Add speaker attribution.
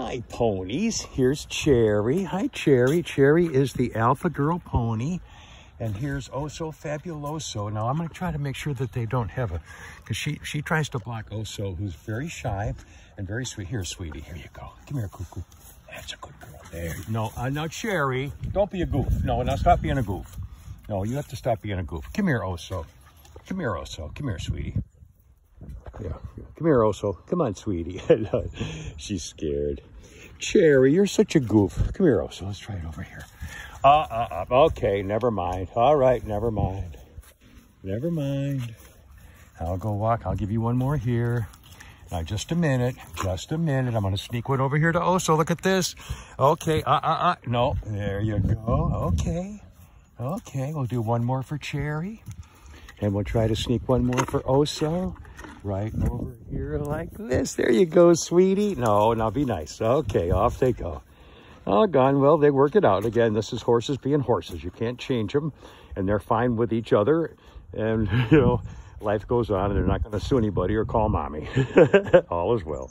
Speaker 1: Hi, ponies. Here's Cherry. Hi, Cherry. Cherry is the alpha girl pony. And here's Oso Fabuloso. Now, I'm going to try to make sure that they don't have a... Because she, she tries to block Oso, who's very shy and very sweet. Here, sweetie. Here you go. Come here, Cuckoo. That's a good girl. There. No, uh, now, Cherry. Don't be a goof. No, now stop being a goof. No, you have to stop being a goof. Come here, Oso. Come here, Oso. Come here, sweetie. Yeah. Come here, Oso. Come on, sweetie. She's scared. Cherry, you're such a goof. Come here, Oso. Let's try it over here. Uh, uh, uh, okay, never mind. All right, never mind. Never mind. I'll go walk. I'll give you one more here. Now, just a minute. Just a minute. I'm going to sneak one over here to Oso. Look at this. Okay. Uh, uh, uh. No. There you go. Okay. Okay. We'll do one more for Cherry. And we'll try to sneak one more for Oso. Right over here like this. There you go, sweetie. No, now be nice. Okay, off they go. Oh, gone. Well, they work it out. Again, this is horses being horses. You can't change them, and they're fine with each other. And, you know, life goes on, and they're not going to sue anybody or call mommy. All is well.